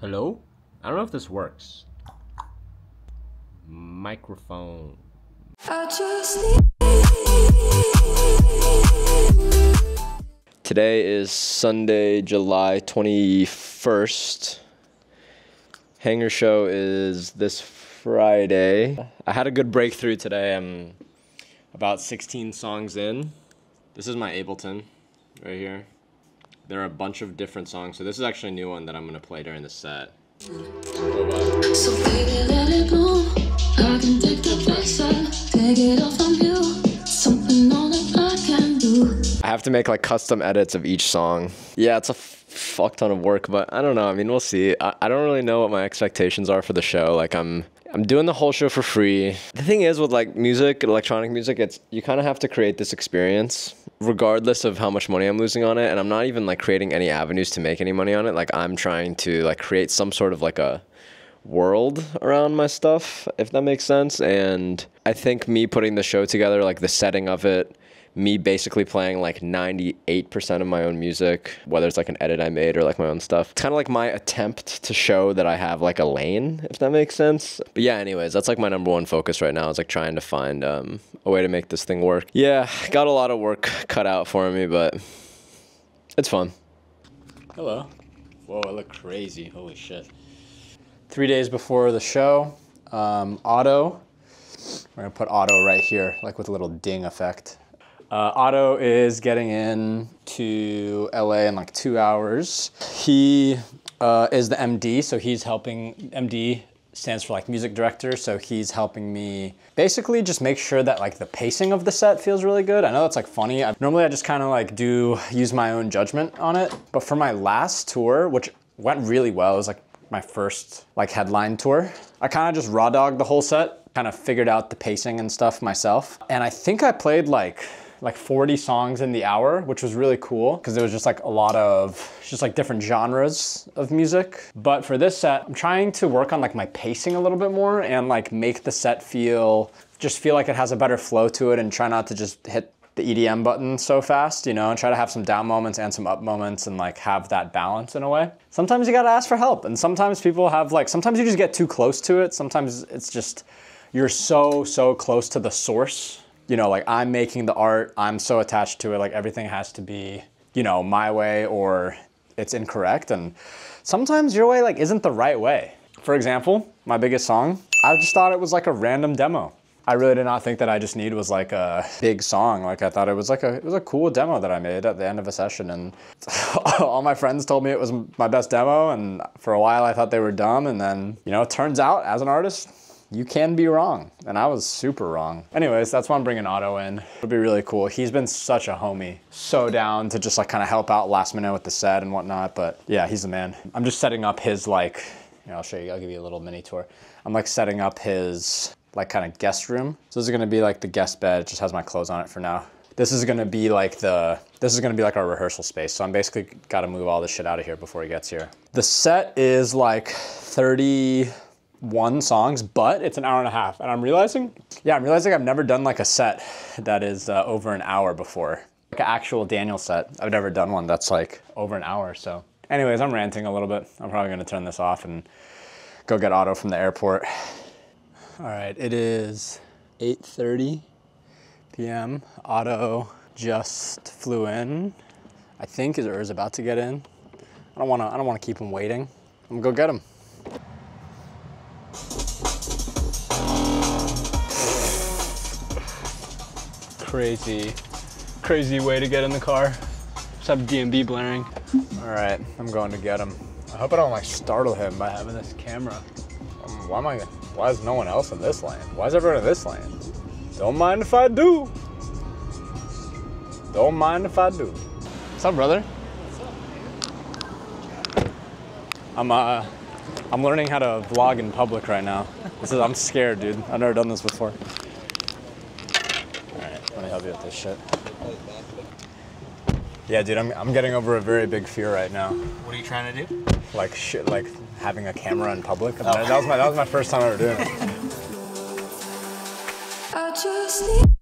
Hello? I don't know if this works. Microphone. Today is Sunday, July 21st. Hangar show is this Friday. I had a good breakthrough today. I'm about 16 songs in. This is my Ableton right here. There are a bunch of different songs. So this is actually a new one that I'm gonna play during the set. So baby, let it bloom. I can take the pressure, take it off from you. Something only I can do. I have to make like custom edits of each song. Yeah, it's a fuck ton of work, but I don't know. I mean, we'll see. I, I don't really know what my expectations are for the show. Like, I'm I'm doing the whole show for free. The thing is with like music, electronic music, it's you kind of have to create this experience regardless of how much money I'm losing on it and I'm not even like creating any avenues to make any money on it. Like I'm trying to like create some sort of like a world around my stuff, if that makes sense. And I think me putting the show together, like the setting of it, me basically playing like 98% of my own music, whether it's like an edit I made or like my own stuff. It's kind of like my attempt to show that I have like a lane, if that makes sense. But yeah, anyways, that's like my number one focus right now is like trying to find um, a way to make this thing work. Yeah, got a lot of work cut out for me, but it's fun. Hello. Whoa, I look crazy. Holy shit. Three days before the show, um, Otto. We're gonna put Otto right here, like with a little ding effect. Uh, Otto is getting in to LA in like two hours. He uh, is the MD, so he's helping. MD stands for like music director, so he's helping me basically just make sure that like the pacing of the set feels really good. I know that's like funny. I, normally I just kind of like do use my own judgment on it, but for my last tour, which went really well, it was like my first like headline tour. I kind of just raw dogged the whole set, kind of figured out the pacing and stuff myself, and I think I played like like 40 songs in the hour, which was really cool because it was just like a lot of just like different genres of music. But for this set, I'm trying to work on like my pacing a little bit more and like make the set feel just feel like it has a better flow to it and try not to just hit the EDM button so fast, you know, and try to have some down moments and some up moments and like have that balance in a way. Sometimes you gotta ask for help, and sometimes people have like, sometimes you just get too close to it. Sometimes it's just, you're so, so close to the source you know, like I'm making the art, I'm so attached to it, like everything has to be, you know, my way or it's incorrect. And sometimes your way like isn't the right way. For example, my biggest song, I just thought it was like a random demo. I really did not think that I just need was like a big song. Like I thought it was like a it was a cool demo that I made at the end of a session, and all my friends told me it was my best demo. And for a while, I thought they were dumb, and then you know, it turns out as an artist, you can be wrong. And I was super wrong. Anyways, that's why I'm bringing Otto in. It'll be really cool. He's been such a homie. So down to just like kind of help out last minute with the set and whatnot. But yeah, he's the man. I'm just setting up his like, I'll show you, I'll give you a little mini tour. I'm like setting up his like kind of guest room. So this is gonna be like the guest bed. It just has my clothes on it for now. This is gonna be like the, this is gonna be like our rehearsal space. So I'm basically gotta move all this shit out of here before he gets here. The set is like 30, one songs, but it's an hour and a half. And I'm realizing, yeah, I'm realizing I've never done like a set that is uh, over an hour before. Like an actual Daniel set. I've never done one that's like over an hour. So anyways, I'm ranting a little bit. I'm probably gonna turn this off and go get Otto from the airport. All right, it is 8.30 p.m. Otto just flew in, I think, is, is about to get in. I don't wanna, I don't wanna keep him waiting. I'm gonna go get him. Crazy, crazy way to get in the car. Just have DMB blaring. All right, I'm going to get him. I hope I don't like startle him by having this camera. Um, why am I, why is no one else in this lane? Why is everyone in this lane? Don't mind if I do. Don't mind if I do. What's up, brother? What's up, man? I'm uh, I'm learning how to vlog in public right now. This is, I'm scared, dude. I've never done this before. All right, let me help you with this shit. Yeah, dude, I'm, I'm getting over a very big fear right now. What are you trying to do? Like shit, like having a camera in public. Oh. That was my that was my first time ever doing it. I just need